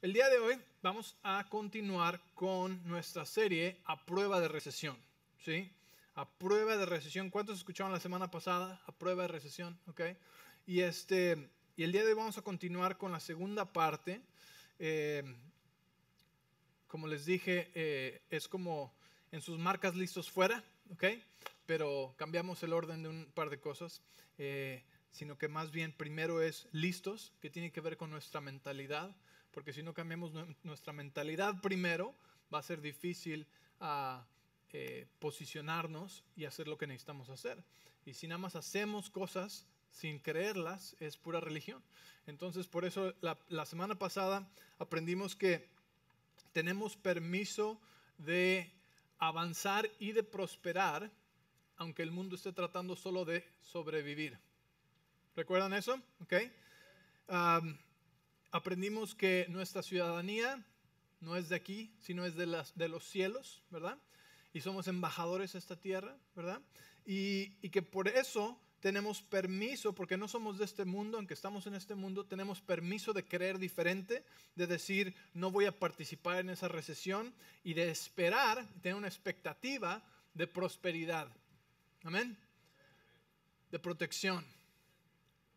el día de hoy vamos a continuar con nuestra serie a prueba de recesión. ¿Sí? A prueba de recesión. ¿Cuántos escucharon la semana pasada? A prueba de recesión. ¿Ok? Y, este, y el día de hoy vamos a continuar con la segunda parte. Eh, como les dije, eh, es como en sus marcas listos fuera. ¿Ok? Pero cambiamos el orden de un par de cosas. Eh, sino que más bien primero es listos, que tiene que ver con nuestra mentalidad, porque si no cambiamos nuestra mentalidad primero, va a ser difícil ah, eh, posicionarnos y hacer lo que necesitamos hacer. Y si nada más hacemos cosas sin creerlas, es pura religión. Entonces, por eso la, la semana pasada aprendimos que tenemos permiso de avanzar y de prosperar, aunque el mundo esté tratando solo de sobrevivir. ¿Recuerdan eso? Okay. Aprendimos que nuestra ciudadanía no es de aquí, sino es de, las, de los cielos, ¿verdad? Y somos embajadores de esta tierra, ¿verdad? Y, y que por eso tenemos permiso, porque no somos de este mundo, aunque estamos en este mundo, tenemos permiso de creer diferente, de decir, no voy a participar en esa recesión y de esperar, tener una expectativa de prosperidad. Amén. De protección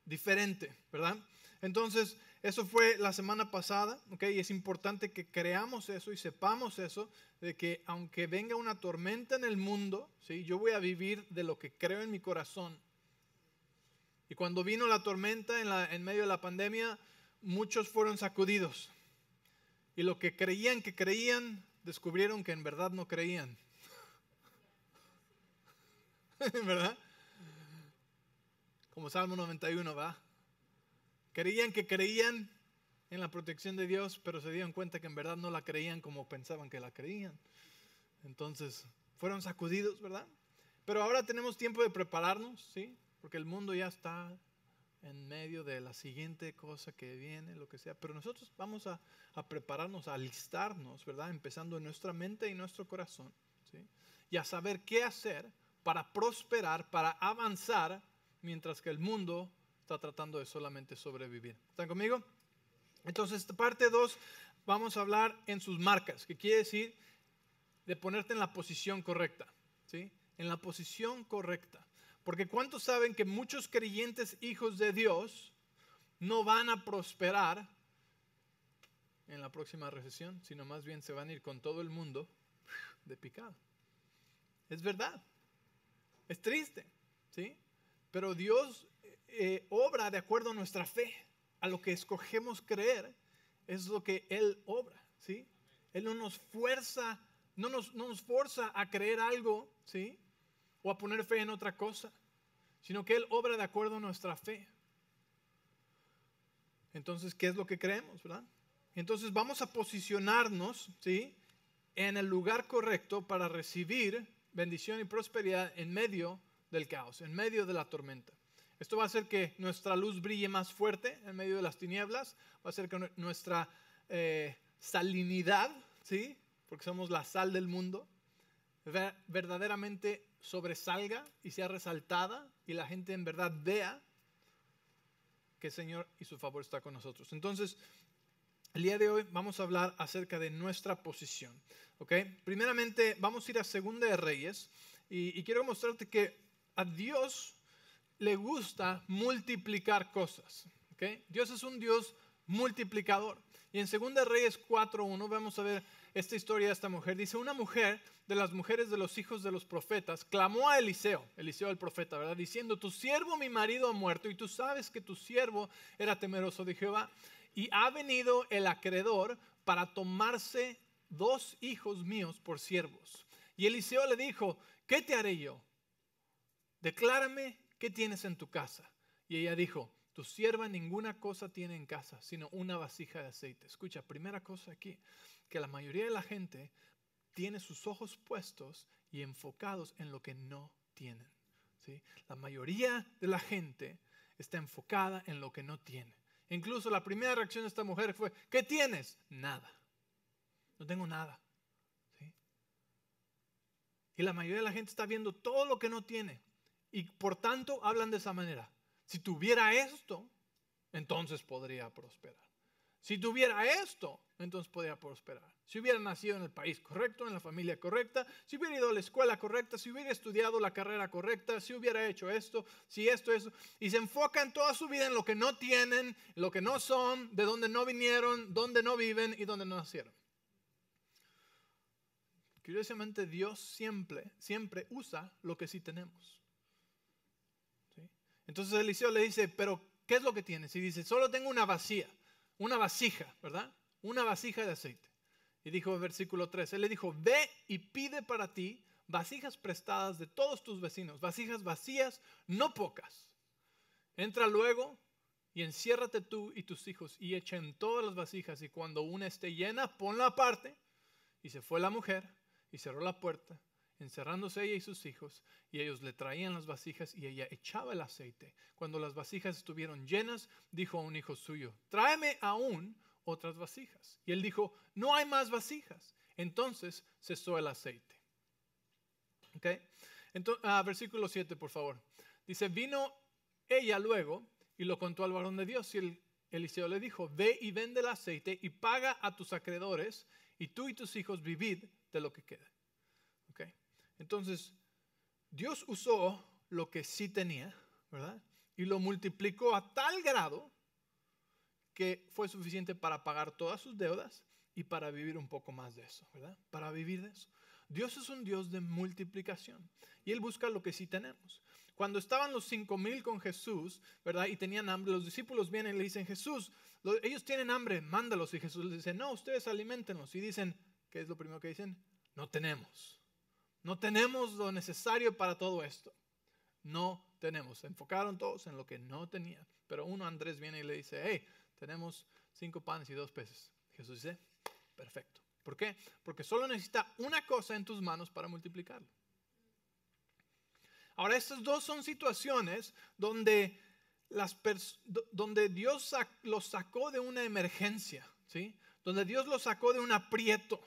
diferente, ¿verdad? Entonces, eso fue la semana pasada, ¿ok? Y es importante que creamos eso y sepamos eso, de que aunque venga una tormenta en el mundo, ¿sí? Yo voy a vivir de lo que creo en mi corazón. Y cuando vino la tormenta en, la, en medio de la pandemia, muchos fueron sacudidos. Y lo que creían que creían, descubrieron que en verdad no creían. ¿Verdad? como Salmo 91, va. Creían que creían en la protección de Dios, pero se dieron cuenta que en verdad no la creían como pensaban que la creían. Entonces, fueron sacudidos, ¿verdad? Pero ahora tenemos tiempo de prepararnos, ¿sí? Porque el mundo ya está en medio de la siguiente cosa que viene, lo que sea. Pero nosotros vamos a, a prepararnos, a alistarnos, ¿verdad? Empezando en nuestra mente y nuestro corazón, ¿sí? Y a saber qué hacer para prosperar, para avanzar mientras que el mundo está tratando de solamente sobrevivir. ¿Están conmigo? Entonces, parte 2, vamos a hablar en sus marcas, que quiere decir de ponerte en la posición correcta, ¿sí? En la posición correcta. Porque ¿cuántos saben que muchos creyentes hijos de Dios no van a prosperar en la próxima recesión, sino más bien se van a ir con todo el mundo de picado? Es verdad. Es triste, ¿sí? Pero Dios eh, obra de acuerdo a nuestra fe, a lo que escogemos creer, es lo que Él obra, ¿sí? Él no nos fuerza, no nos, no nos forza a creer algo, ¿sí? O a poner fe en otra cosa, sino que Él obra de acuerdo a nuestra fe. Entonces, ¿qué es lo que creemos, verdad? Entonces vamos a posicionarnos, ¿sí? En el lugar correcto para recibir bendición y prosperidad en medio del caos, en medio de la tormenta. Esto va a hacer que nuestra luz brille más fuerte en medio de las tinieblas, va a hacer que nuestra eh, salinidad, ¿sí? porque somos la sal del mundo, verdaderamente sobresalga y sea resaltada y la gente en verdad vea que el Señor y su favor está con nosotros. Entonces, el día de hoy vamos a hablar acerca de nuestra posición. ¿ok? Primeramente, vamos a ir a Segunda de Reyes y, y quiero mostrarte que a Dios le gusta multiplicar cosas. ¿okay? Dios es un Dios multiplicador. Y en 2 Reyes 4.1 vamos a ver esta historia de esta mujer. Dice, una mujer de las mujeres de los hijos de los profetas clamó a Eliseo, Eliseo el profeta, ¿verdad? Diciendo, tu siervo mi marido ha muerto y tú sabes que tu siervo era temeroso de Jehová. Y ha venido el acreedor para tomarse dos hijos míos por siervos. Y Eliseo le dijo, ¿qué te haré yo? declárame qué tienes en tu casa. Y ella dijo, tu sierva ninguna cosa tiene en casa, sino una vasija de aceite. Escucha, primera cosa aquí, que la mayoría de la gente tiene sus ojos puestos y enfocados en lo que no tienen. La mayoría de la gente está enfocada en lo que no tiene. Incluso la primera reacción de esta mujer fue, ¿qué tienes? Nada. No tengo nada. Y la mayoría de la gente está viendo todo lo que no tiene. Y por tanto hablan de esa manera. Si tuviera esto, entonces podría prosperar. Si tuviera esto, entonces podría prosperar. Si hubiera nacido en el país correcto, en la familia correcta, si hubiera ido a la escuela correcta, si hubiera estudiado la carrera correcta, si hubiera hecho esto, si esto, eso. Y se enfocan toda su vida en lo que no tienen, lo que no son, de dónde no vinieron, dónde no viven y dónde no nacieron. Curiosamente, Dios siempre, siempre usa lo que sí tenemos. Entonces Eliseo le dice, pero ¿qué es lo que tienes? Y dice, solo tengo una vacía una vasija, ¿verdad? Una vasija de aceite. Y dijo en versículo 3, él le dijo, ve y pide para ti vasijas prestadas de todos tus vecinos, vasijas vacías, no pocas. Entra luego y enciérrate tú y tus hijos y echen todas las vasijas y cuando una esté llena, ponla aparte. Y se fue la mujer y cerró la puerta encerrándose ella y sus hijos, y ellos le traían las vasijas y ella echaba el aceite. Cuando las vasijas estuvieron llenas, dijo a un hijo suyo, tráeme aún otras vasijas. Y él dijo, no hay más vasijas. Entonces cesó el aceite. ¿Ok? Entonces, ah, versículo 7, por favor. Dice, vino ella luego y lo contó al varón de Dios y el Eliseo le dijo, ve y vende el aceite y paga a tus acreedores y tú y tus hijos vivid de lo que queda. Entonces, Dios usó lo que sí tenía, ¿verdad? Y lo multiplicó a tal grado que fue suficiente para pagar todas sus deudas y para vivir un poco más de eso, ¿verdad? Para vivir de eso. Dios es un Dios de multiplicación y Él busca lo que sí tenemos. Cuando estaban los cinco mil con Jesús, ¿verdad? Y tenían hambre, los discípulos vienen y le dicen, Jesús, ellos tienen hambre, mándalos. Y Jesús les dice, no, ustedes alimentenlos. Y dicen, ¿qué es lo primero que dicen? No tenemos. No tenemos lo necesario para todo esto. No tenemos. Enfocaron todos en lo que no tenían. Pero uno, Andrés, viene y le dice, hey, tenemos cinco panes y dos peces. Jesús dice, perfecto. ¿Por qué? Porque solo necesita una cosa en tus manos para multiplicarlo. Ahora, estas dos son situaciones donde, donde Dios los sacó de una emergencia, ¿sí? Donde Dios los sacó de un aprieto.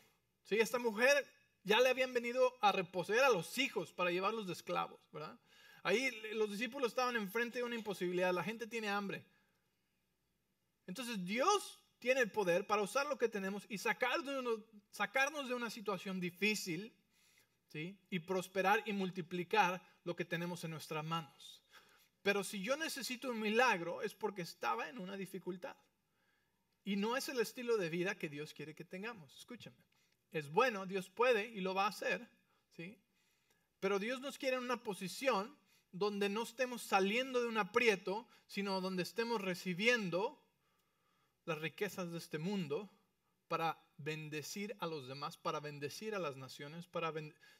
¿sí? Esta mujer ya le habían venido a reposer a los hijos para llevarlos de esclavos, ¿verdad? Ahí los discípulos estaban enfrente de una imposibilidad, la gente tiene hambre. Entonces Dios tiene el poder para usar lo que tenemos y sacarnos de una situación difícil, ¿sí? Y prosperar y multiplicar lo que tenemos en nuestras manos. Pero si yo necesito un milagro es porque estaba en una dificultad. Y no es el estilo de vida que Dios quiere que tengamos. Escúchame es bueno, Dios puede y lo va a hacer, ¿sí? Pero Dios nos quiere en una posición donde no estemos saliendo de un aprieto, sino donde estemos recibiendo las riquezas de este mundo para bendecir a los demás, para bendecir a las naciones, para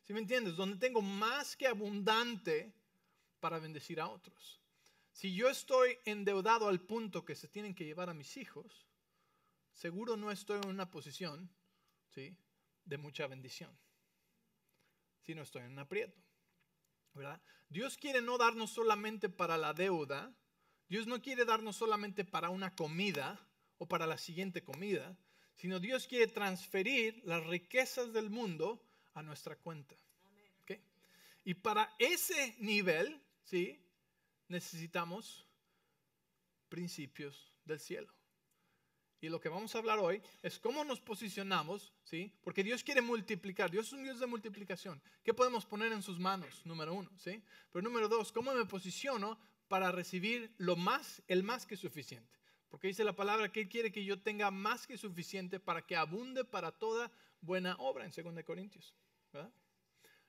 ¿sí me entiendes? Donde tengo más que abundante para bendecir a otros. Si yo estoy endeudado al punto que se tienen que llevar a mis hijos, seguro no estoy en una posición, ¿sí? De mucha bendición. Si no estoy en un aprieto. ¿verdad? Dios quiere no darnos solamente para la deuda. Dios no quiere darnos solamente para una comida o para la siguiente comida, sino Dios quiere transferir las riquezas del mundo a nuestra cuenta. Y para ese nivel, ¿sí? necesitamos principios del cielo. Y lo que vamos a hablar hoy es cómo nos posicionamos, ¿sí? Porque Dios quiere multiplicar. Dios es un Dios de multiplicación. ¿Qué podemos poner en sus manos? Número uno, ¿sí? Pero número dos, ¿cómo me posiciono para recibir lo más, el más que suficiente? Porque dice la palabra que Él quiere que yo tenga más que suficiente para que abunde para toda buena obra en 2 Corintios.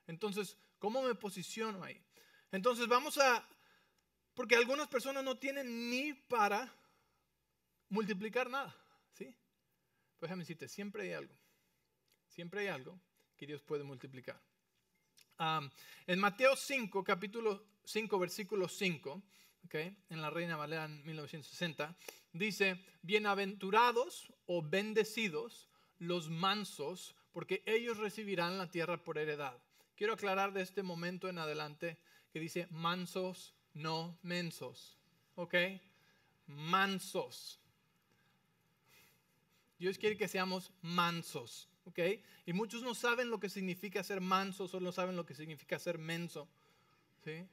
Entonces, ¿cómo me posiciono ahí? Entonces vamos a, porque algunas personas no tienen ni para multiplicar nada. Déjame decirte, siempre hay algo. Siempre hay algo que Dios puede multiplicar. en Mateo 5, capítulo 5, versículo 5, okay, en la Reina Valera 1960, dice, bienaventurados o bendecidos los mansos, porque ellos recibirán la tierra por heredad. Quiero aclarar de este momento en adelante que dice mansos, no mensos. ¿Ok? Mansos. Dios quiere que seamos mansos, ¿ok? Y muchos no saben lo que significa ser mansos o no saben lo que significa ser menso, ¿sí?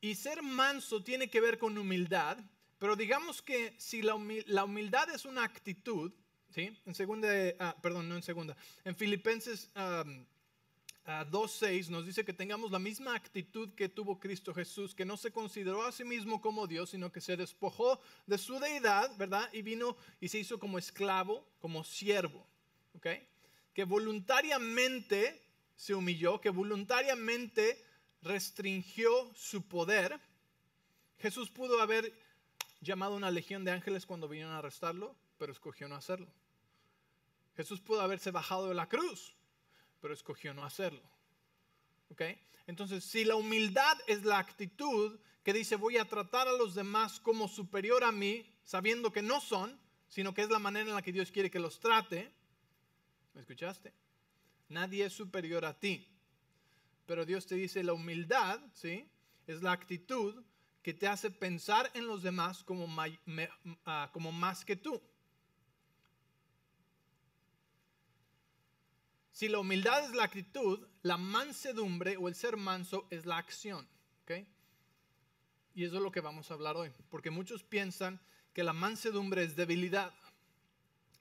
Y ser manso tiene que ver con humildad, Pero digamos que si la, humildad es una actitud, ¿sí? En segunda, ah, perdón, no en segunda, en Filipenses 2.6 nos dice que tengamos la misma actitud que tuvo Cristo Jesús, que no se consideró a sí mismo como Dios, sino que se despojó de su deidad, ¿verdad? Y vino y se hizo como esclavo, como siervo, ¿ok? Que voluntariamente se humilló, que voluntariamente restringió su poder. Jesús pudo haber llamado una legión de ángeles cuando vinieron a arrestarlo, pero escogió no hacerlo. Jesús pudo haberse bajado de la cruz, pero escogió no hacerlo. Entonces, si la humildad es la actitud que dice voy a tratar a los demás como superior a mí, sabiendo que no son, sino que es la manera en la que Dios quiere que los trate, ¿me escuchaste? Nadie es superior a ti. Pero Dios te dice la humildad, ¿sí? Es la actitud que te hace pensar en los demás como, ah, como más que tú. Si la humildad es la actitud, la mansedumbre o el ser manso es la acción. Y eso es lo que vamos a hablar hoy. Porque muchos piensan que la mansedumbre es debilidad.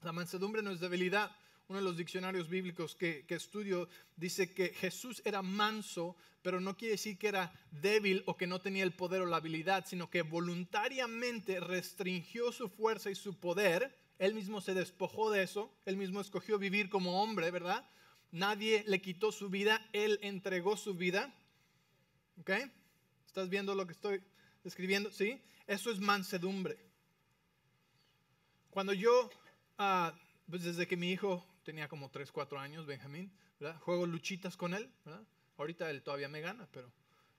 La mansedumbre no es debilidad. Uno de los diccionarios bíblicos que, que estudio dice que Jesús era manso, pero no quiere decir que era débil o que no tenía el poder o la habilidad, sino que voluntariamente restringió su fuerza y su poder. Él mismo se despojó de eso. Él mismo escogió vivir como hombre, ¿verdad? Nadie le quitó su vida, Él entregó su vida. ¿Ok? ¿Estás viendo lo que estoy describiendo? ¿Sí? Eso es mansedumbre. Cuando yo, ah, pues desde que mi hijo tenía como 3, 4 años, Benjamín, ¿verdad? juego luchitas con él. ¿verdad? Ahorita él todavía me gana, pero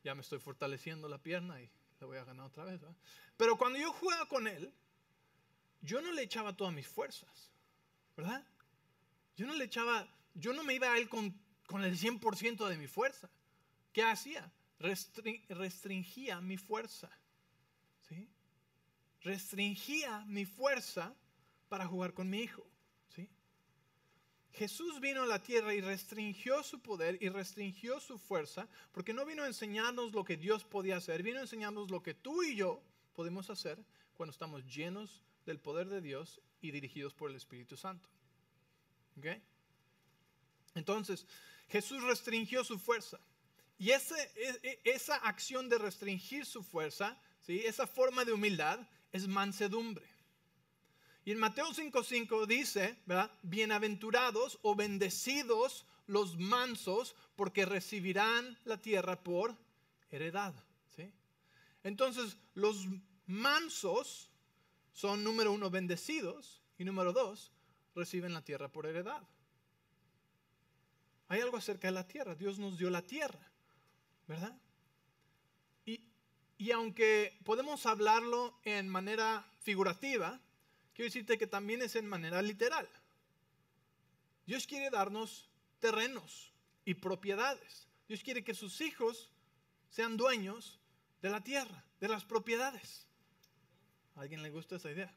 ya me estoy fortaleciendo la pierna y le voy a ganar otra vez. ¿verdad? Pero cuando yo jugaba con él, yo no le echaba todas mis fuerzas, ¿verdad? Yo no le echaba yo no me iba a él con, el 100% de mi fuerza. ¿Qué hacía? restringía mi fuerza. ¿sí? Restringía mi fuerza para jugar con mi hijo. ¿sí? Jesús vino a la tierra y restringió su poder y restringió su fuerza porque no vino a enseñarnos lo que Dios podía hacer, vino a enseñarnos lo que tú y yo podemos hacer cuando estamos llenos del poder de Dios y dirigidos por el Espíritu Santo. ¿Okay? Entonces, Jesús restringió su fuerza. Y e, e, esa acción de restringir su fuerza, ¿sí? esa forma de humildad, es mansedumbre. Y en Mateo 5:5 dice, ¿verdad? Bienaventurados o bendecidos los mansos, porque recibirán la tierra por heredad. ¿sí? Entonces, los mansos son, número uno, bendecidos, y número dos, reciben la tierra por heredad. Hay algo acerca de la tierra. Dios nos dio la tierra, ¿verdad? Y, aunque podemos hablarlo en manera figurativa, quiero decirte que también es en manera literal. Dios quiere darnos terrenos y propiedades. Dios quiere que sus hijos sean dueños de la tierra, de las propiedades. ¿A alguien le gusta esa idea?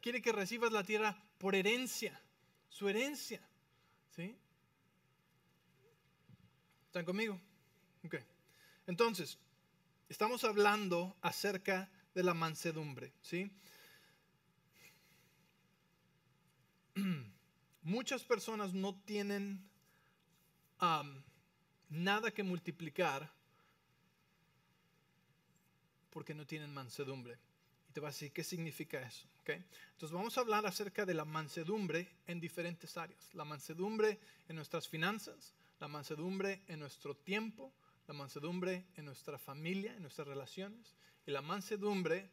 Quiere que recibas la tierra por herencia, su herencia. ¿sí? ¿Están conmigo? Ok. Entonces, estamos hablando acerca de la mansedumbre, ¿sí? Muchas personas no tienen nada que multiplicar porque no tienen mansedumbre. Y te voy a decir qué significa eso. ¿okay? Entonces vamos a hablar acerca de la mansedumbre en diferentes áreas. La mansedumbre en nuestras finanzas, la mansedumbre en nuestro tiempo, la mansedumbre en nuestra familia, en nuestras relaciones y la mansedumbre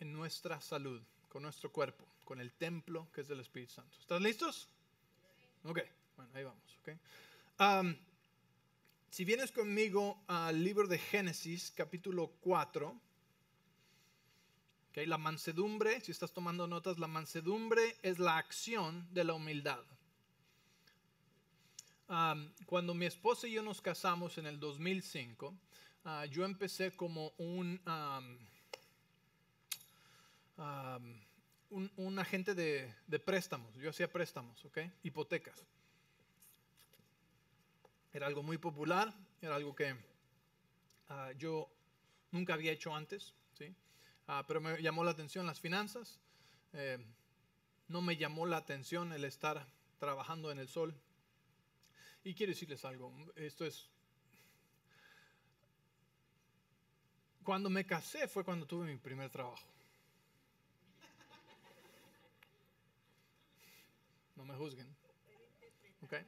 en nuestra salud, con nuestro cuerpo, con el templo que es del Espíritu Santo. ¿Están listos? Ok, bueno, ahí vamos. Okay. si vienes conmigo al libro de Génesis, capítulo 4, okay, la mansedumbre, si estás tomando notas, la mansedumbre es la acción de la humildad cuando mi esposa y yo nos casamos en el 2005, ah, yo empecé como un, un, agente de, préstamos. Yo hacía préstamos, ¿ok? Hipotecas. Era algo muy popular, era algo que ah, yo nunca había hecho antes. Ah, pero me llamó la atención las finanzas. Eh, no me llamó la atención el estar trabajando en el sol. Y quiero decirles algo, esto es... Cuando me casé fue cuando tuve mi primer trabajo. No me juzguen. Okay.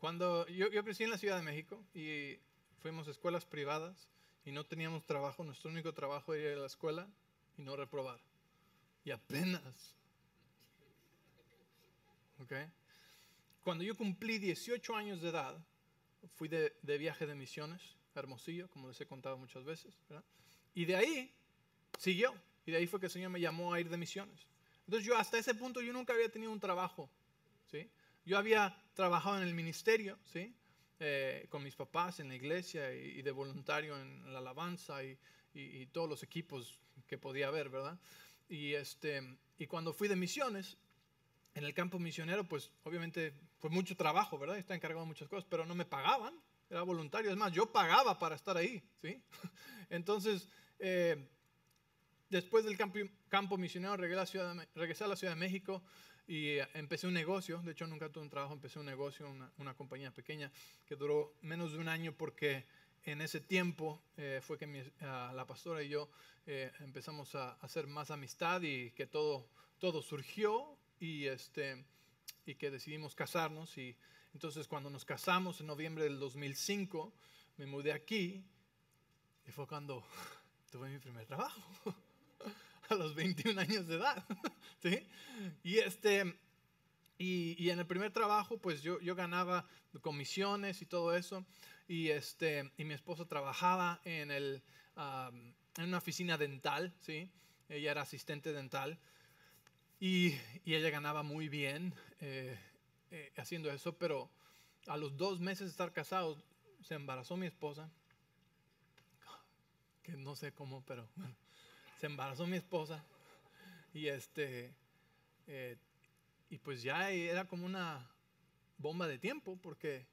Cuando yo, yo crecí en la Ciudad de México y fuimos a escuelas privadas y no teníamos trabajo, nuestro único trabajo era ir a la escuela y no reprobar. Y apenas. Okay. Cuando yo cumplí 18 años de edad, fui de, viaje de misiones, Hermosillo, como les he contado muchas veces. Y de ahí siguió. Y de ahí fue que el Señor me llamó a ir de misiones. Entonces yo hasta ese punto yo nunca había tenido un trabajo, ¿sí? Yo había trabajado en el ministerio, ¿sí? Eh, con mis papás en la iglesia y, de voluntario en la alabanza y, todos los equipos que podía haber, ¿verdad? Y, este, y cuando fui de misiones, en el campo misionero, pues obviamente fue mucho trabajo, ¿verdad? Estaba encargado de muchas cosas, pero no me pagaban, era voluntario. Es más, yo pagaba para estar ahí, ¿sí? Entonces, eh, después del campo, campo misionero, regresé a, ciudad de, regresé a, la Ciudad de México y empecé un negocio. De hecho, nunca tuve un trabajo, empecé un negocio, una, una compañía pequeña que duró menos de un año porque en ese tiempo eh, fue que mi, uh, la pastora y yo eh, empezamos a hacer más amistad y que todo, todo surgió y, este, y que decidimos casarnos. Y entonces cuando nos casamos en noviembre del 2005, me mudé aquí y fue cuando tuve mi primer trabajo, a los 21 años de edad. ¿sí? Y, este, y, y, en el primer trabajo, pues yo, yo ganaba comisiones y todo eso. Y, este, y mi esposa trabajaba en, el, um, en una oficina dental, ¿sí? Ella era asistente dental. Y, ella ganaba muy bien eh, eh, haciendo eso, pero a los dos meses de estar casados se embarazó mi esposa, que no sé cómo, pero se embarazó mi esposa. Y este, eh, y pues ya era como una bomba de tiempo porque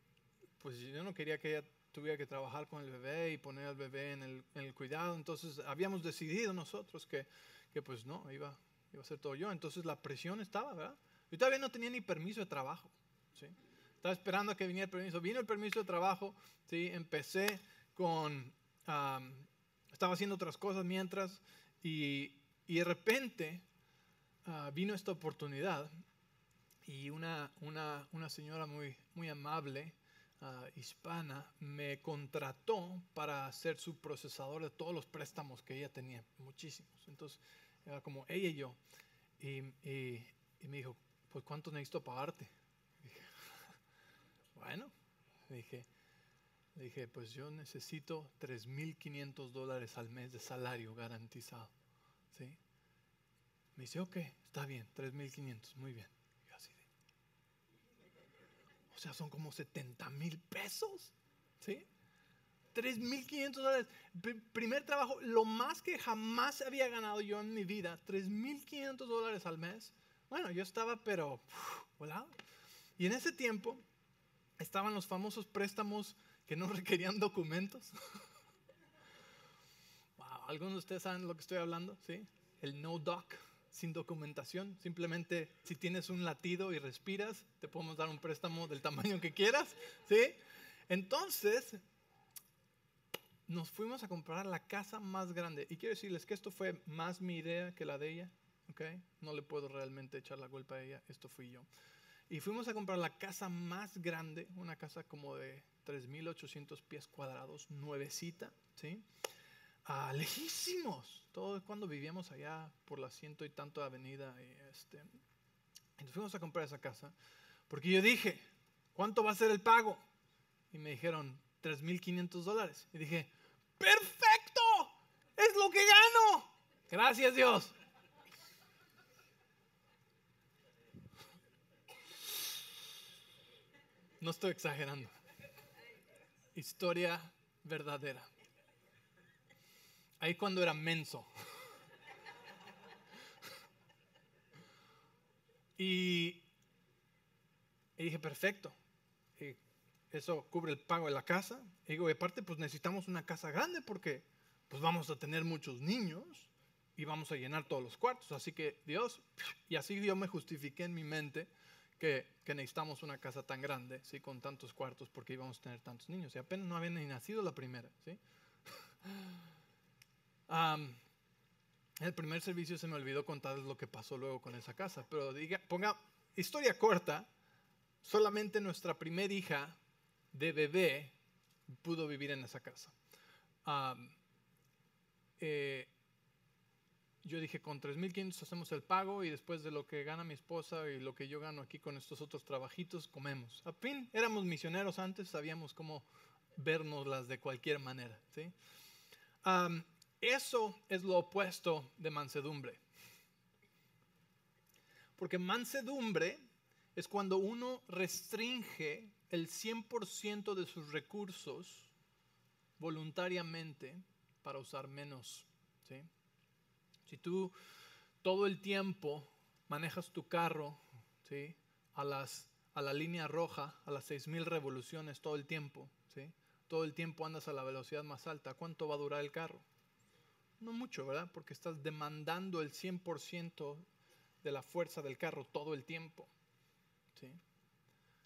pues yo no quería que ella tuviera que trabajar con el bebé y poner al bebé en el, en el cuidado, entonces habíamos decidido nosotros que, que pues no, iba, iba a ser todo yo, entonces la presión estaba, ¿verdad? Yo todavía no tenía ni permiso de trabajo, ¿sí? Estaba esperando a que viniera el permiso, vino el permiso de trabajo, ¿sí? Empecé con, um, estaba haciendo otras cosas mientras y, y de repente uh, vino esta oportunidad y una, una, una señora muy, muy amable, Uh, hispana me contrató para ser su procesador de todos los préstamos que ella tenía, muchísimos. Entonces, era como ella y yo. Y, y, me dijo, pues ¿cuánto necesito pagarte? Dije, bueno, dije, dije, pues yo necesito 3.500 dólares al mes de salario garantizado. ¿Sí? Me dice, ok, está bien, 3.500, muy bien. O sea, son como 70 mil pesos. ¿Sí? 3.500 dólares. Primer trabajo, lo más que jamás había ganado yo en mi vida, 3.500 dólares al mes. Bueno, yo estaba, pero, volado. Y en ese tiempo estaban los famosos préstamos que no requerían documentos. wow, ¿algunos de ustedes saben lo que estoy hablando? ¿Sí? El no doc sin documentación. Simplemente si tienes un latido y respiras, te podemos dar un préstamo del tamaño que quieras. ¿sí? Entonces, nos fuimos a comprar la casa más grande. Y quiero decirles que esto fue más mi idea que la de ella. ¿okay? No le puedo realmente echar la culpa a ella, esto fui yo. Y fuimos a comprar la casa más grande, una casa como de 3.800 pies cuadrados, nuevecita, ¿sí? Ah, lejísimos. Todo cuando vivíamos allá por la ciento y tanto avenida. Y este, entonces fuimos a comprar esa casa. Porque yo dije, ¿cuánto va a ser el pago? Y me dijeron, 3.500 dólares. Y dije, perfecto, es lo que gano. Gracias Dios. No estoy exagerando. Historia verdadera. Ahí cuando era menso. Y, y dije, perfecto. Eso cubre el pago de la casa. Y digo, y aparte, pues necesitamos una casa grande porque pues vamos a tener muchos niños. y vamos a llenar todos los cuartos. Así que Dios, y así yo me justifiqué en mi mente que, necesitamos una casa tan grande, ¿sí? con tantos cuartos, porque íbamos a tener tantos niños. Y apenas no había ni nacido la primera. ¿sí? el primer servicio se me olvidó contarles lo que pasó luego con esa casa, pero diga, ponga, historia corta, solamente nuestra primera hija de bebé pudo vivir en esa casa. Eh, yo dije, con 3.500 hacemos el pago y después de lo que gana mi esposa y lo que yo gano aquí con estos otros trabajitos, comemos. A fin, éramos misioneros antes, sabíamos cómo vernoslas de cualquier manera. eso es lo opuesto de mansedumbre. Porque mansedumbre es cuando uno restringe el 100% de sus recursos voluntariamente para usar menos. ¿sí? Si tú todo el tiempo manejas tu carro ¿sí? a, las, a la línea roja, a las 6.000 revoluciones todo el tiempo, ¿sí? todo el tiempo andas a la velocidad más alta, ¿cuánto va a durar el carro? No mucho, ¿verdad? Porque estás demandando el 100% de la fuerza del carro todo el tiempo. ¿sí?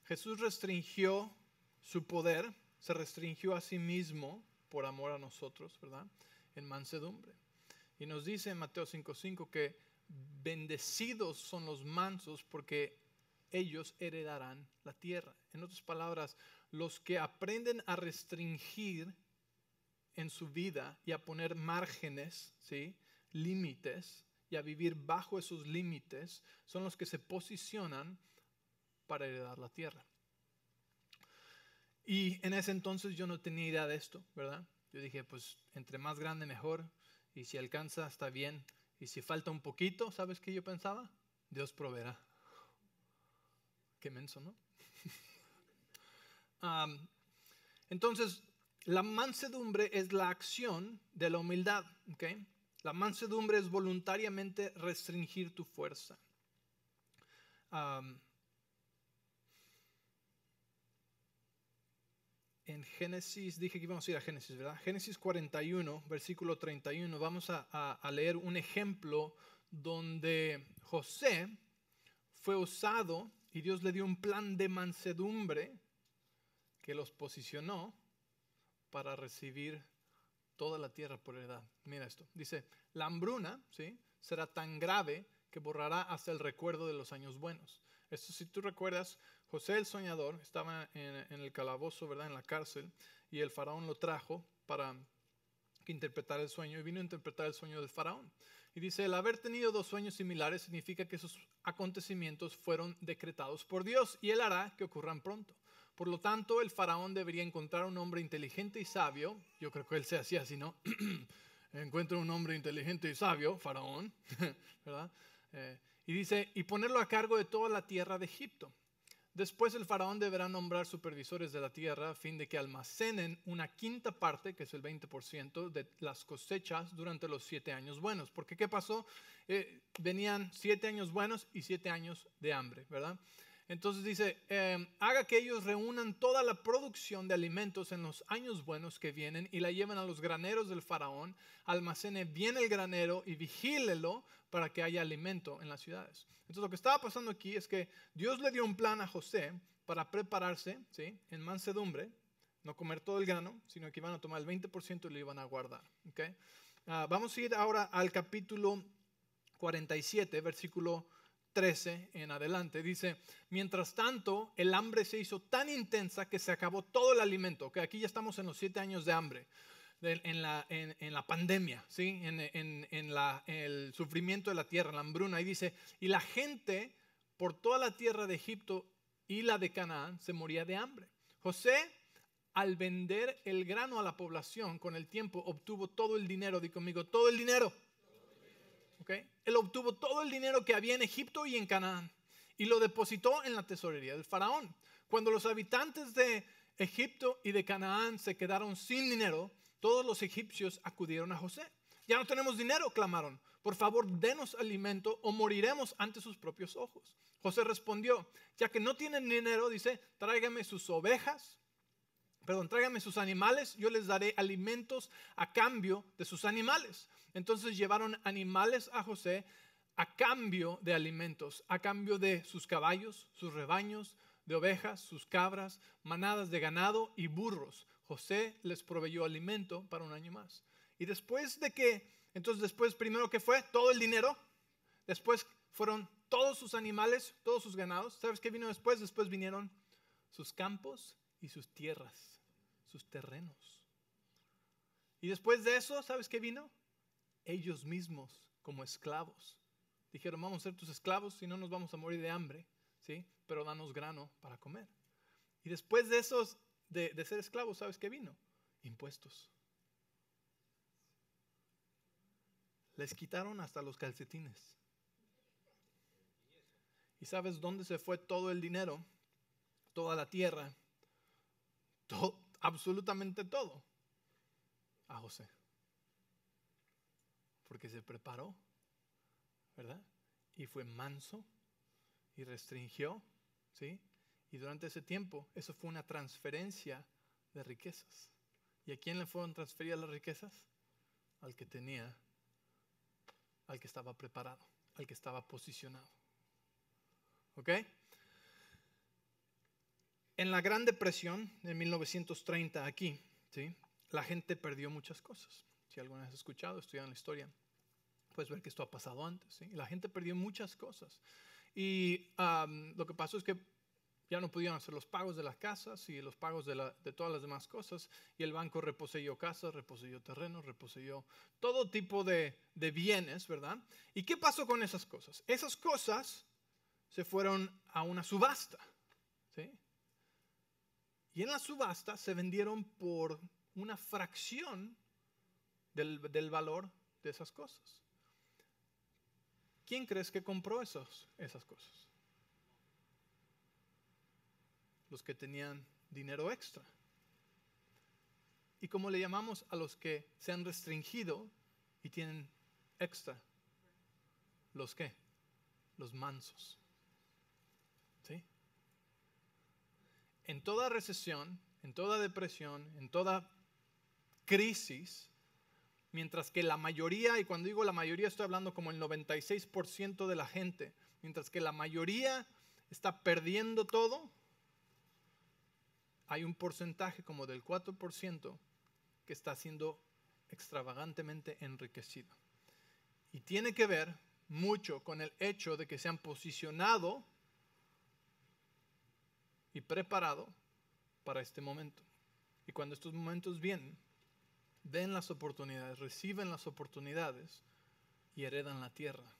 Jesús restringió su poder, se restringió a sí mismo por amor a nosotros, ¿verdad? En mansedumbre. Y nos dice en Mateo 5:5 que bendecidos son los mansos porque ellos heredarán la tierra. En otras palabras, los que aprenden a restringir en su vida y a poner márgenes, ¿sí? límites, y a vivir bajo esos límites, son los que se posicionan para heredar la tierra. Y en ese entonces yo no tenía idea de esto, ¿verdad? Yo dije, pues entre más grande mejor, y si alcanza está bien, y si falta un poquito, ¿sabes qué yo pensaba? Dios proveerá. Qué menso, ¿no? entonces, la mansedumbre es la acción de la humildad, ¿ok? La mansedumbre es voluntariamente restringir tu fuerza. En Génesis, dije que íbamos a ir a Génesis, ¿verdad? Génesis 41, versículo 31, vamos a, leer un ejemplo donde José fue usado y Dios le dio un plan de mansedumbre que los posicionó para recibir toda la tierra por heredad. Mira esto, dice, la hambruna ¿sí? será tan grave que borrará hasta el recuerdo de los años buenos. Esto si tú recuerdas, José el soñador estaba en, el calabozo, ¿verdad? En la cárcel, y el faraón lo trajo para que interpretara el sueño, y vino a interpretar el sueño del faraón. Y dice, el haber tenido dos sueños similares significa que esos acontecimientos fueron decretados por Dios, y él hará que ocurran pronto. Por lo tanto, el faraón debería encontrar un hombre inteligente y sabio. Yo creo que él se hacía así, ¿no? Encuentra un hombre inteligente y sabio, faraón, ¿verdad? Eh, y dice, y ponerlo a cargo de toda la tierra de Egipto. Después el faraón deberá nombrar supervisores de la tierra a fin de que almacenen una quinta parte, que es el 20% de las cosechas durante los siete años buenos. Porque ¿qué pasó? Eh, venían siete años buenos y siete años de hambre, ¿verdad? Entonces dice, em, haga que ellos reúnan toda la producción de alimentos en los años buenos que vienen y la lleven a los graneros del faraón, almacene bien el granero y vigílelo para que haya alimento en las ciudades. Entonces lo que estaba pasando aquí es que Dios le dio un plan a José para prepararse en mansedumbre, no comer todo el grano, sino que iban a tomar el 20% y lo iban a guardar. ¿okay? Ah, vamos a ir ahora al capítulo 47, versículo 13 en adelante, dice, mientras tanto, el hambre se hizo tan intensa que se acabó todo el alimento, que aquí ya estamos en los siete años de hambre, en la, pandemia, ¿sí? en, el sufrimiento de la tierra, la hambruna, y dice, y la gente por toda la tierra de Egipto y la de Canaán se moría de hambre. José, al vender el grano a la población, con el tiempo obtuvo todo el dinero, di conmigo, todo el dinero él obtuvo todo el dinero que había en Egipto y en Canaán y lo depositó en la tesorería del faraón. Cuando los habitantes de Egipto y de Canaán se quedaron sin dinero, todos los egipcios acudieron a José. Ya no tenemos dinero, clamaron. Por favor, denos alimento o moriremos ante sus propios ojos. José respondió, ya que no tienen dinero, dice, tráigame sus ovejas perdón, tráigame sus animales, yo les daré alimentos a cambio de sus animales. Entonces llevaron animales a José a cambio de alimentos, a cambio de sus caballos, sus rebaños de ovejas, sus cabras, manadas de ganado y burros. José les proveyó alimento para un año más. Y después de que, entonces después primero que fue todo el dinero, después fueron todos sus animales, todos sus ganados. ¿Sabes qué vino después? Después vinieron sus campos y sus tierras, sus terrenos. Y después de eso, ¿sabes qué vino? Ellos mismos como esclavos. Dijeron, vamos a ser tus esclavos, si no nos vamos a morir de hambre, ¿sí? Pero danos grano para comer. Y después de esos, de, de ser esclavos, ¿sabes qué vino? Impuestos. Les quitaron hasta los calcetines. ¿Y sabes dónde se fue todo el dinero? Toda la tierra. Todo, absolutamente todo. A José. Porque se preparó, ¿verdad? Y fue manso y restringió, ¿sí? Y durante ese tiempo, eso fue una transferencia de riquezas. ¿Y a quién le fueron transferidas las riquezas? Al que tenía, al que estaba preparado, al que estaba posicionado. ¿Ok? En la Gran Depresión de 1930 aquí, ¿sí? la gente perdió muchas cosas. Si alguna vez has escuchado, estudiado la historia, puedes ver que esto ha pasado antes. ¿sí? La gente perdió muchas cosas. Y lo que pasó es que ya no podían hacer los pagos de las casas y los pagos de, de, todas las demás cosas. Y el banco reposeyó casas, reposeyó terrenos, reposeyó todo tipo de, de bienes, ¿verdad? ¿Y qué pasó con esas cosas? Esas cosas se fueron a una subasta. ¿sí? Y en la subasta se vendieron por una fracción del, valor de esas cosas. ¿Quién crees que compró esos, esas cosas? Los que tenían dinero extra. ¿Y cómo le llamamos a los que se han restringido y tienen extra? ¿Los qué? Los mansos. en toda recesión, en toda depresión, en toda crisis, mientras que la mayoría, y cuando digo la mayoría estoy hablando como el 96% de la gente, mientras que la mayoría está perdiendo todo, hay un porcentaje como del 4% que está siendo extravagantemente enriquecido. Y tiene que ver mucho con el hecho de que se han posicionado y preparado para este momento. Y cuando estos momentos vienen, ven las oportunidades, reciben las oportunidades y heredan la tierra.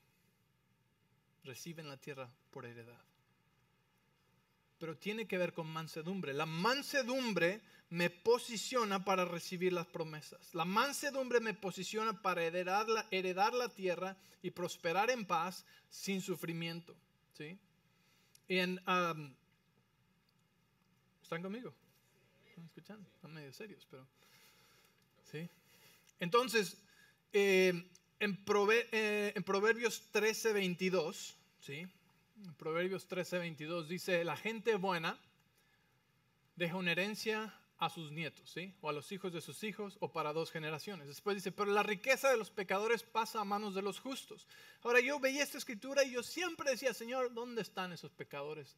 Reciben la tierra por heredad. Pero tiene que ver con mansedumbre. La mansedumbre me posiciona para recibir las promesas. La mansedumbre me posiciona para heredar la, heredar la tierra y prosperar en paz sin sufrimiento. ¿sí? ¿Están conmigo? Están medio serios, pero... ¿Sí? Entonces, eh, en, eh, en, Proverbios 13, 22, ¿sí? Proverbios 13, 22 dice, la gente buena deja una herencia a sus nietos, ¿sí? O a los hijos de sus hijos, o para dos generaciones. Después dice, pero la riqueza de los pecadores pasa a manos de los justos. Ahora yo veía esta escritura y yo siempre decía, Señor, ¿dónde están esos pecadores?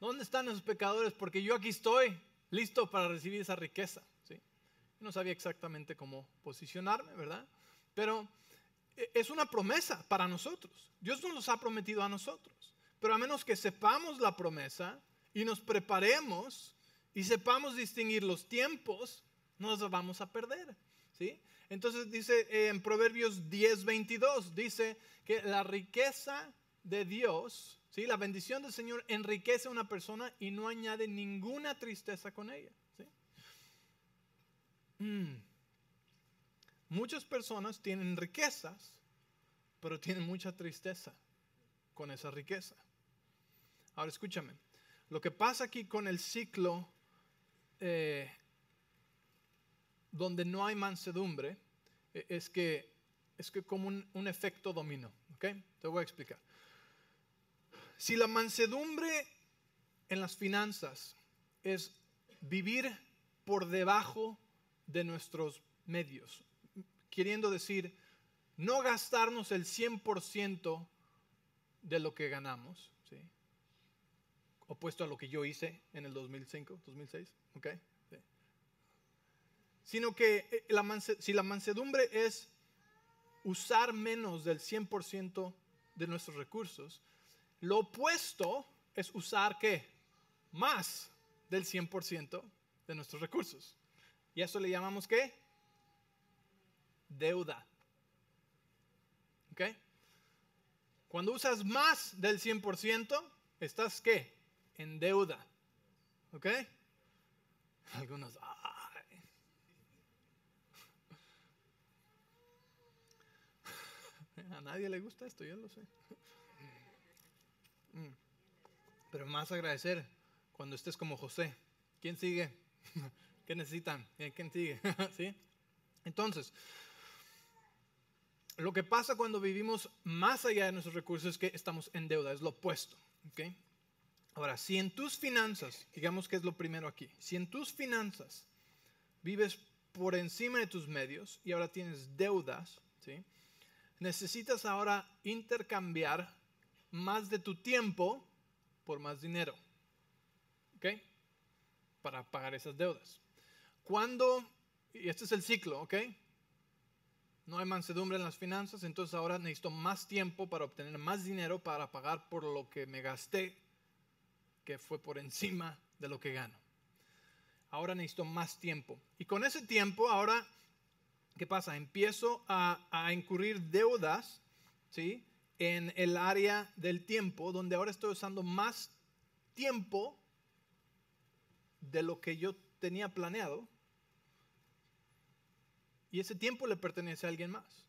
¿Dónde están esos pecadores? Porque yo aquí estoy listo para recibir esa riqueza. ¿Sí? No sabía exactamente cómo posicionarme, ¿verdad? Pero e, es una promesa para nosotros. Dios nos los ha prometido a nosotros. Pero a menos que sepamos la promesa y nos preparemos y sepamos distinguir los tiempos, nos vamos a perder. ¿sí? Entonces dice en Proverbios 10, 22, dice que la riqueza de Dios la bendición del Señor enriquece a una persona y no añade ninguna tristeza con ella. Mm. Muchas personas tienen riquezas, pero tienen mucha tristeza con esa riqueza. Ahora escúchame, lo que pasa aquí con el ciclo eh, donde no hay mansedumbre eh, es que es que como un, efecto dominó. Te voy a explicar. Si la mansedumbre en las finanzas es vivir por debajo de nuestros medios. Queriendo decir, no gastarnos el 100% de lo que ganamos, ¿sí? opuesto a lo que yo hice en el 2005, 2006, ¿ok? Sino que eh, si la mansedumbre es usar menos del 100% de nuestros recursos, lo opuesto es usar qué? Más del 100% de nuestros recursos. Y eso le llamamos qué? Deuda. ¿Ok? Cuando usas más del 100%, estás qué? En deuda. ¿Ok? Algunos, A nadie le gusta esto, yo lo sé. Mm. Pero más agradecer cuando estés como José. ¿Quién sigue? ¿Qué necesitan? ¿Quién sigue? ¿Sí? Entonces, lo que pasa cuando vivimos más allá de nuestros recursos es que estamos en deuda, es lo opuesto. ¿okay? Ahora, si en tus finanzas, digamos que es lo primero aquí, si en tus finanzas vives por encima de tus medios y ahora tienes deudas, ¿sí? necesitas ahora intercambiar más de tu tiempo por más dinero. ¿Ok? Para pagar esas deudas. Cuando, y este es el ciclo, ¿ok? No hay mansedumbre en las finanzas, entonces ahora necesito más tiempo para obtener más dinero para pagar por lo que me gasté, que fue por encima de lo que gano. Ahora necesito más tiempo. Y con ese tiempo, ahora ¿qué pasa? Empiezo a, incurrir deudas, ¿sí? En el área del tiempo, donde ahora estoy usando más tiempo de lo que yo tenía planeado. Y ese tiempo le pertenece a alguien más.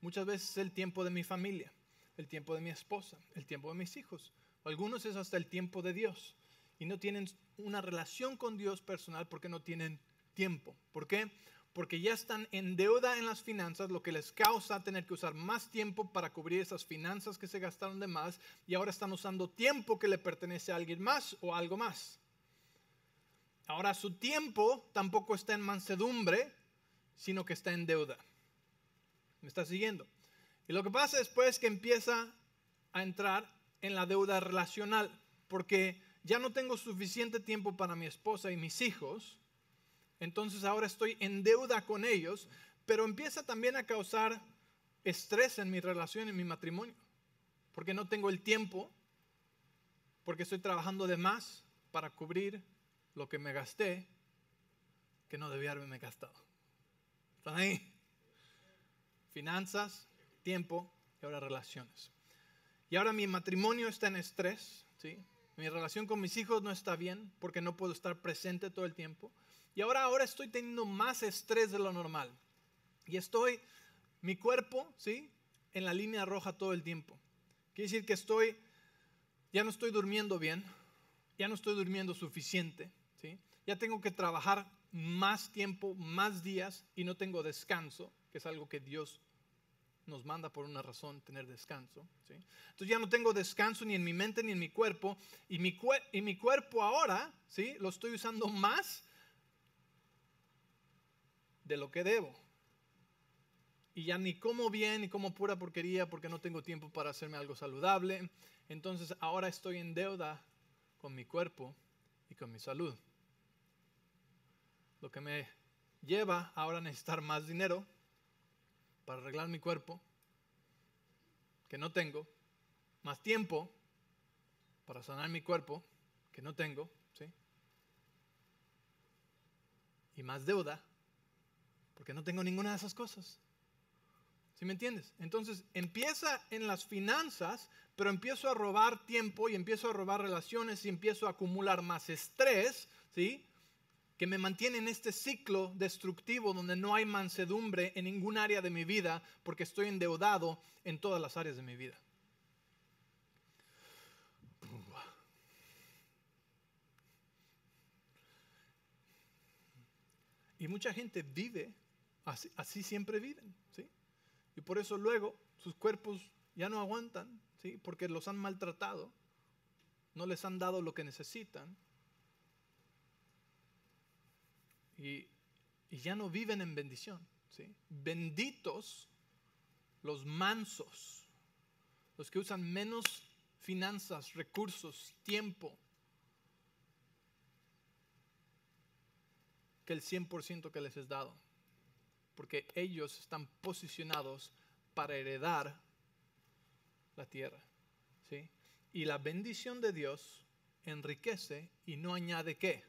Muchas veces es el tiempo de mi familia, el tiempo de mi esposa, el tiempo de mis hijos. Algunos es hasta el tiempo de Dios. Y no tienen una relación con Dios personal porque no tienen tiempo. ¿Por qué? porque ya están en deuda en las finanzas, lo que les causa tener que usar más tiempo para cubrir esas finanzas que se gastaron de más y ahora están usando tiempo que le pertenece a alguien más o algo más. Ahora su tiempo tampoco está en mansedumbre, sino que está en deuda. ¿Me está siguiendo? Y lo que pasa después es que empieza a entrar en la deuda relacional, porque ya no tengo suficiente tiempo para mi esposa y mis hijos, entonces ahora estoy en deuda con ellos, pero empieza también a causar estrés en mi relación, en mi matrimonio, porque no tengo el tiempo, porque estoy trabajando de más para cubrir lo que me gasté, que no debía haberme gastado. ¿Están ahí? Finanzas, tiempo y ahora relaciones. Y ahora mi matrimonio está en estrés, ¿sí? Mi relación con mis hijos no está bien porque no puedo estar presente todo el tiempo. Y ahora, ahora estoy teniendo más estrés de lo normal. Y estoy, mi cuerpo, ¿sí? En la línea roja todo el tiempo. Quiere decir que estoy, ya no estoy durmiendo bien, ya no estoy durmiendo suficiente, ¿sí? Ya tengo que trabajar más tiempo, más días y no tengo descanso, que es algo que Dios nos manda por una razón tener descanso. ¿sí? Entonces ya no tengo descanso ni en mi mente ni en mi cuerpo y mi, y mi cuerpo ahora ¿sí? lo estoy usando más de lo que debo. Y ya ni como bien ni como pura porquería porque no tengo tiempo para hacerme algo saludable. Entonces ahora estoy en deuda con mi cuerpo y con mi salud. Lo que me lleva ahora a necesitar más dinero para arreglar mi cuerpo, que no tengo, más tiempo para sanar mi cuerpo, que no tengo, ¿sí? Y más deuda porque no tengo ninguna de esas cosas. ¿Sí me entiendes? Entonces empieza en las finanzas, pero empiezo a robar tiempo y empiezo a robar relaciones y empiezo a acumular más estrés, ¿sí? Que me mantiene en este ciclo destructivo donde no hay mansedumbre en ningún área de mi vida porque estoy endeudado en todas las áreas de mi vida. Y mucha gente vive Así, siempre viven, ¿sí? Y por eso luego sus cuerpos ya no aguantan, ¿sí? Porque los han maltratado, no les han dado lo que necesitan. Y, ya no viven en bendición. ¿sí? Benditos los mansos, los que usan menos finanzas, recursos, tiempo que el 100% que les es dado. Porque ellos están posicionados para heredar la tierra. ¿sí? Y la bendición de Dios enriquece y no añade qué?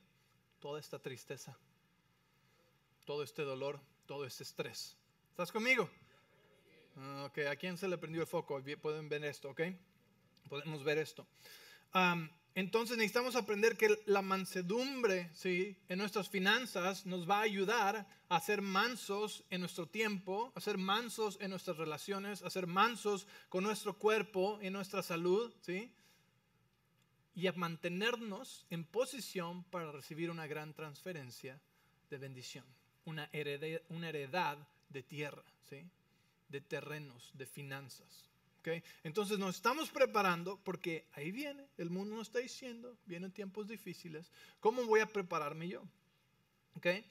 Toda esta tristeza, todo este dolor, todo este estrés. ¿Estás conmigo? Ah, ok, ¿a quién se le prendió el foco? Pueden ver esto, ¿ok? Podemos ver esto. entonces necesitamos aprender que la mansedumbre ¿sí? en nuestras finanzas nos va a ayudar a ser mansos en nuestro tiempo, a ser mansos en nuestras relaciones, a ser mansos con nuestro cuerpo, en nuestra salud, ¿sí? y a mantenernos en posición para recibir una gran transferencia de bendición, una heredad, de tierra, ¿sí? de terrenos, de finanzas. Entonces nos estamos preparando porque ahí viene, el mundo nos está diciendo, vienen tiempos difíciles, ¿cómo voy a prepararme yo? ¿Okay?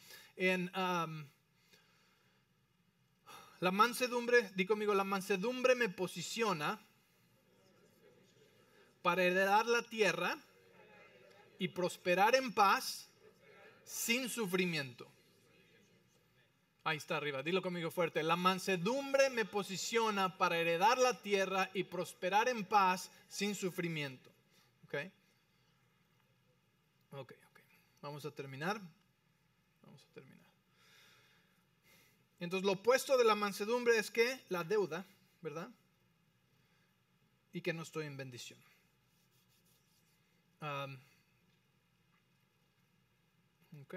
La mansedumbre, di conmigo, la mansedumbre me posiciona para heredar la tierra y prosperar en paz sin sufrimiento. Ahí está arriba, dilo conmigo fuerte. La mansedumbre me posiciona para heredar la tierra y prosperar en paz sin sufrimiento. ¿Ok? Ok, ok. Vamos a terminar. Vamos a terminar. Entonces, lo opuesto de la mansedumbre es que la deuda, ¿verdad? Y que no estoy en bendición. ok.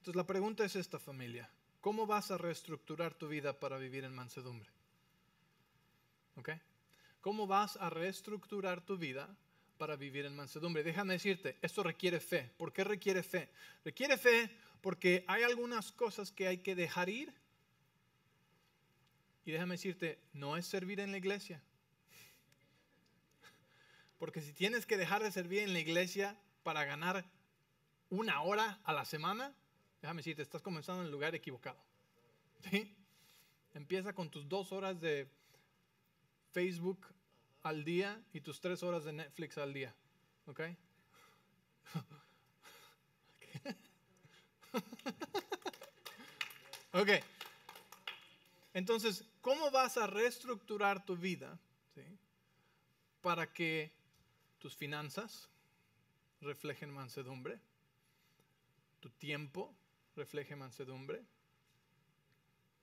Entonces la pregunta es esta familia, ¿cómo vas a reestructurar tu vida para vivir en mansedumbre? ¿Ok? ¿Cómo vas a reestructurar tu vida para vivir en mansedumbre? Déjame decirte, esto requiere fe. ¿Por qué requiere fe? Requiere fe porque hay algunas cosas que hay que dejar ir. Y déjame decirte, no es servir en la iglesia. Porque si tienes que dejar de servir en la iglesia para ganar una hora a la semana, Déjame decirte, estás comenzando en el lugar equivocado. ¿Sí? Empieza con tus dos horas de Facebook al día y tus tres horas de Netflix al día. ¿Ok? ok. Entonces, ¿cómo vas a reestructurar tu vida para que tus finanzas reflejen mansedumbre, tu tiempo refleje mansedumbre,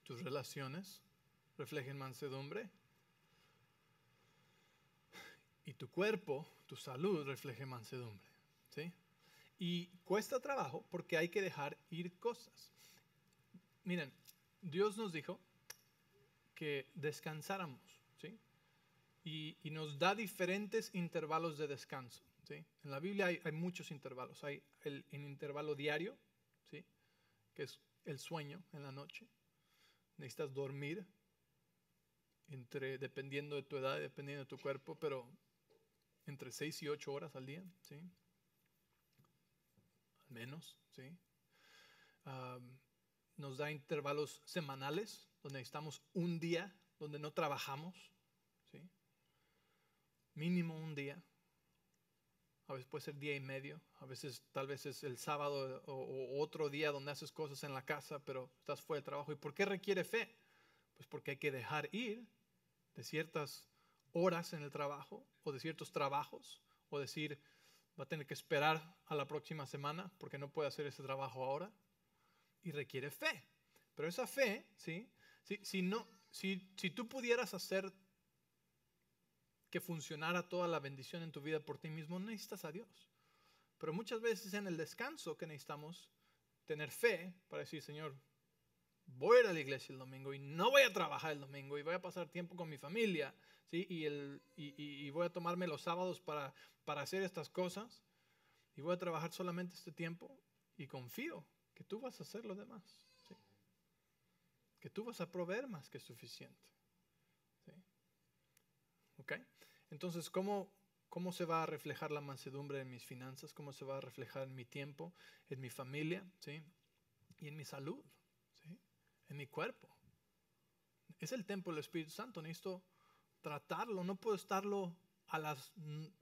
tus relaciones reflejen mansedumbre y tu cuerpo, tu salud refleje mansedumbre. ¿sí? Y cuesta trabajo porque hay que dejar ir cosas. Miren, Dios nos dijo que descansáramos, ¿sí? Y, nos da diferentes intervalos de descanso, ¿sí? En la Biblia hay, muchos intervalos. Hay el, el intervalo diario, que es el sueño en la noche. Necesitas dormir, entre, dependiendo de tu edad, dependiendo de tu cuerpo, pero entre 6 y 8 horas al día, ¿sí? Al menos, ¿sí? nos da intervalos semanales, donde necesitamos un día donde no trabajamos, ¿sí? Mínimo un día a veces puede ser día y medio, a veces tal vez es el sábado o, otro día donde haces cosas en la casa, pero estás fuera de trabajo. ¿Y por qué requiere fe? Pues porque hay que dejar ir de ciertas horas en el trabajo o de ciertos trabajos o decir, va a tener que esperar a la próxima semana porque no puede hacer ese trabajo ahora y requiere fe. Pero esa fe, ¿sí? Si, si, no, si, si tú pudieras hacer que funcionara toda la bendición en tu vida por ti mismo, necesitas a Dios. Pero muchas veces en el descanso que necesitamos tener fe para decir, Señor, voy a ir a la iglesia el domingo y no voy a trabajar el domingo y voy a pasar tiempo con mi familia, ¿sí? Y, el, y, voy a tomarme los sábados para, para hacer estas cosas y voy a trabajar solamente este tiempo y confío que tú vas a hacer lo demás, ¿sí? Que tú vas a proveer más que suficiente, ¿sí? ¿Ok? Entonces, ¿cómo ¿Cómo se va a reflejar la mansedumbre en mis finanzas? ¿Cómo se va a reflejar en mi tiempo, en mi familia, ¿sí? Y en mi salud, ¿sí? En mi cuerpo. Es el templo del Espíritu Santo, necesito tratarlo, no puedo estarlo a las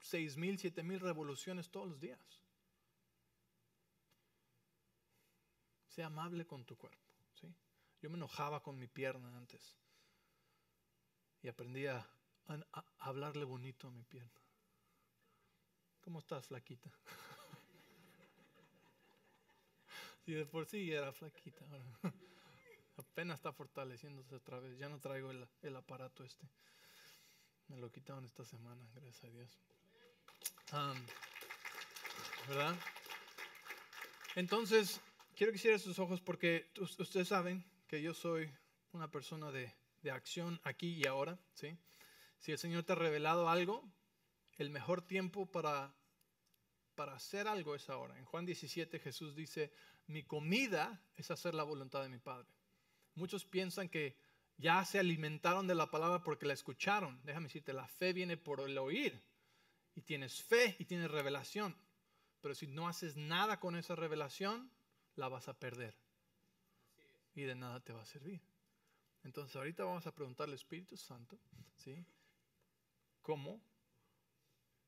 seis mil, siete mil revoluciones todos los días. Sea amable con tu cuerpo, ¿sí? Yo me enojaba con mi pierna antes y aprendí a, a hablarle bonito a mi pierna. ¿Cómo estás, flaquita? Y de por sí era flaquita. apenas está fortaleciéndose otra vez. Ya no traigo el, aparato este. Me lo quitaron esta semana, gracias a Dios. ¿Verdad? Entonces, quiero que cierres sus ojos porque ustedes saben que yo soy una persona de, de acción aquí y ahora. ¿sí? Si el Señor te ha revelado algo, el mejor tiempo para, para hacer algo es ahora. En Juan 17 Jesús dice, mi comida es hacer la voluntad de mi Padre. Muchos piensan que ya se alimentaron de la palabra porque la escucharon. Déjame decirte, la fe viene por el oír. Y tienes fe y tienes revelación. Pero si no haces nada con esa revelación, la vas a perder. Y de nada te va a servir. Entonces ahorita vamos a preguntarle al Espíritu Santo, ¿sí? ¿Cómo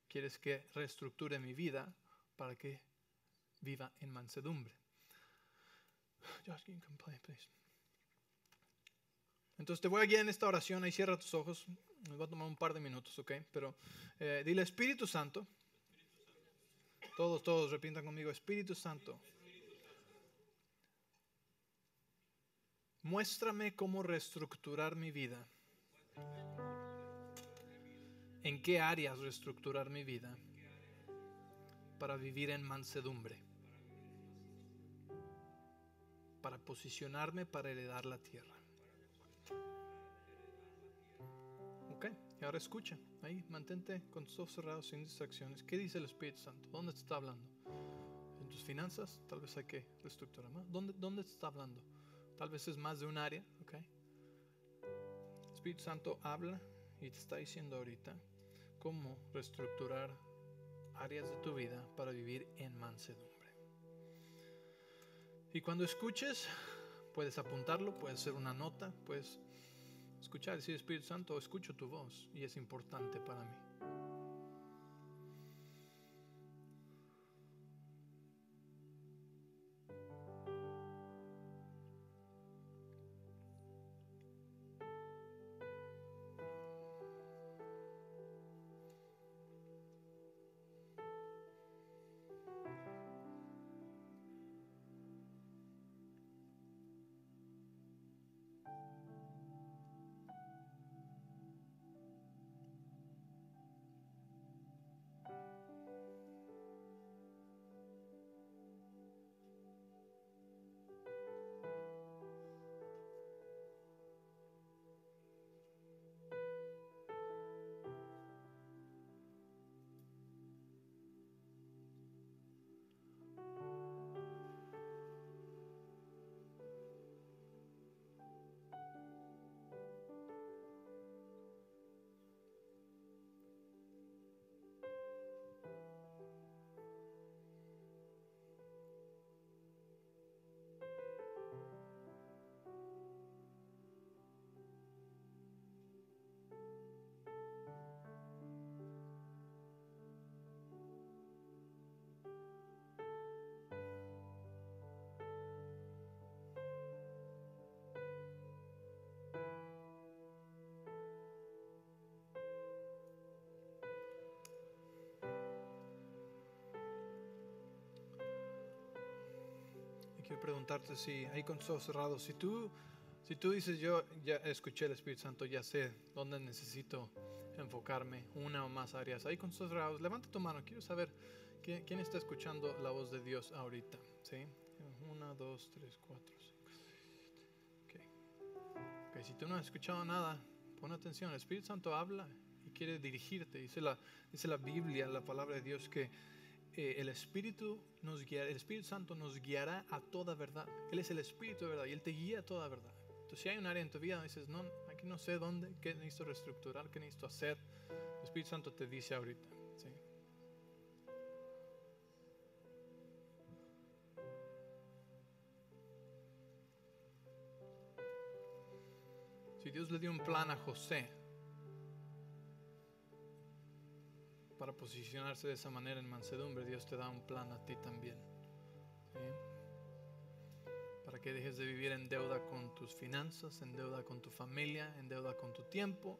quieres que reestructure mi vida para que viva en mansedumbre? Entonces te voy a guiar en esta oración, ahí cierra tus ojos, me va a tomar un par de minutos, ¿ok? Pero eh, dile Espíritu Santo, todos, todos repitan conmigo, Espíritu Santo, muéstrame cómo reestructurar mi vida. ¿En qué áreas reestructurar mi vida para vivir en mansedumbre? Para posicionarme para heredar la tierra. Ok, y ahora escucha. Ahí, mantente con tus ojos cerrados sin distracciones. ¿Qué dice el Espíritu Santo? ¿Dónde te está hablando? ¿En tus finanzas? Tal vez hay que reestructurar más. ¿Dónde, dónde te está hablando? Tal vez es más de un área. Ok. Espíritu Santo habla y te está diciendo ahorita cómo reestructurar áreas de tu vida para vivir en mansedumbre. Y cuando escuches, puedes apuntarlo, puedes hacer una nota, puedes escuchar, decir Espíritu Santo, escucho tu voz y es importante para mí. Quiero preguntarte si ahí con ojos cerrados, si tú, si tú dices yo ya escuché el Espíritu Santo, ya sé dónde necesito enfocarme, una o más áreas, ahí con ojos cerrados, levanta tu mano, quiero saber quién, quién está escuchando la voz de Dios ahorita, ¿sí? Una, dos, tres, cuatro, cinco, okay. ok. Si tú no has escuchado nada, pon atención, el Espíritu Santo habla y quiere dirigirte, dice la, dice la Biblia, la palabra de Dios que el Espíritu nos guiará, el Espíritu Santo nos guiará a toda verdad. Él es el Espíritu de verdad y Él te guía a toda verdad. Entonces, si hay un área en tu vida donde dices, no, aquí no sé dónde, qué necesito reestructurar, qué necesito hacer, el Espíritu Santo te dice ahorita. ¿sí? Si Dios le dio un plan a José, posicionarse de esa manera en mansedumbre, Dios te da un plan a ti también. ¿sí? Para que dejes de vivir en deuda con tus finanzas, en deuda con tu familia, en deuda con tu tiempo,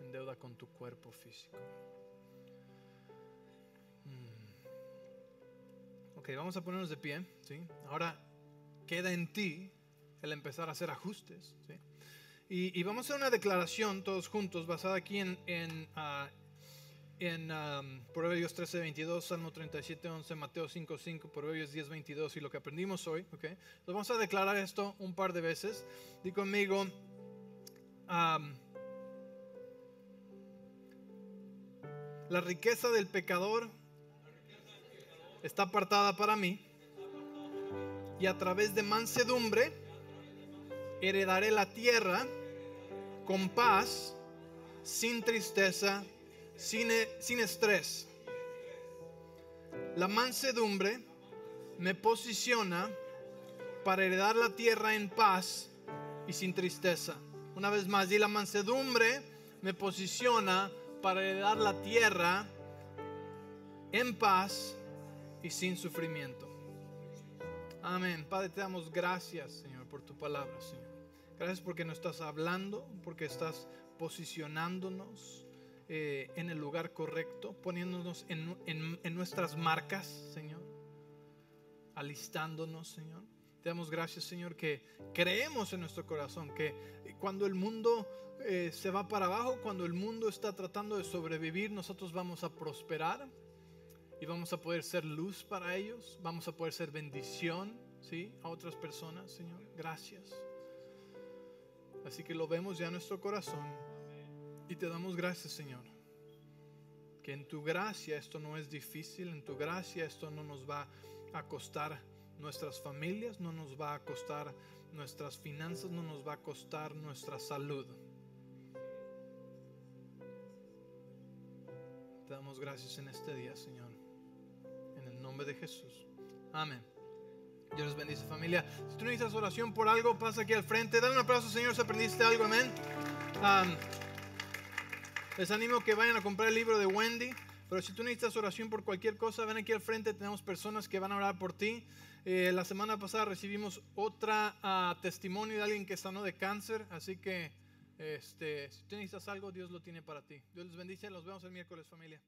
en deuda con tu cuerpo físico. Mm. Ok, vamos a ponernos de pie. ¿sí? Ahora queda en ti el empezar a hacer ajustes. ¿sí? Y, y vamos a hacer una declaración todos juntos basada aquí en, en, ah, en um, Proverbios 13, 22, Salmo 37, 11, Mateo 5, 5, Proverbios 10, 22 y lo que aprendimos hoy. ¿ok? Entonces vamos a declarar esto un par de veces. Di conmigo. um, la riqueza del pecador está apartada para mí y a través de mansedumbre heredaré la tierra con paz, sin tristeza, sin, e- sin estrés. La mansedumbre me posiciona para heredar la tierra en paz y sin tristeza. Una vez más, y la mansedumbre me posiciona para heredar la tierra en paz y sin sufrimiento. Amén. Padre, te damos gracias, Señor, por tu palabra, Señor. Gracias porque nos estás hablando, porque estás posicionándonos eh, en el lugar correcto, poniéndonos en, en- en nuestras marcas, Señor, alistándonos, Señor. Te damos gracias, Señor, que creemos en nuestro corazón que cuando el mundo eh, se va para abajo, cuando el mundo está tratando de sobrevivir, nosotros vamos a prosperar y vamos a poder ser luz para ellos, vamos a poder ser bendición, ¿sí? A otras personas, Señor. Gracias. Así que lo vemos ya en nuestro corazón y te damos gracias, Señor. Que en tu gracia esto no es difícil, en tu gracia esto no nos va a costar nuestras familias, no nos va a costar nuestras finanzas, no nos va a costar nuestra salud. Te damos gracias en este día, Señor. En el nombre de Jesús. Amén. Dios les bendice familia. Si tú necesitas oración por algo, pasa aquí al frente. Dale un aplauso, Señor, si aprendiste algo. Amén. Am, les animo que vayan a comprar el libro de Wendy. Pero si tú necesitas oración por cualquier cosa, ven aquí al frente. Tenemos personas que van a orar por ti. Eh, la semana pasada recibimos otra ah, testimonio de alguien que sanó de cáncer. Así que este, si tú necesitas algo, Dios lo tiene para ti. Dios les bendice. Los vemos el miércoles, familia.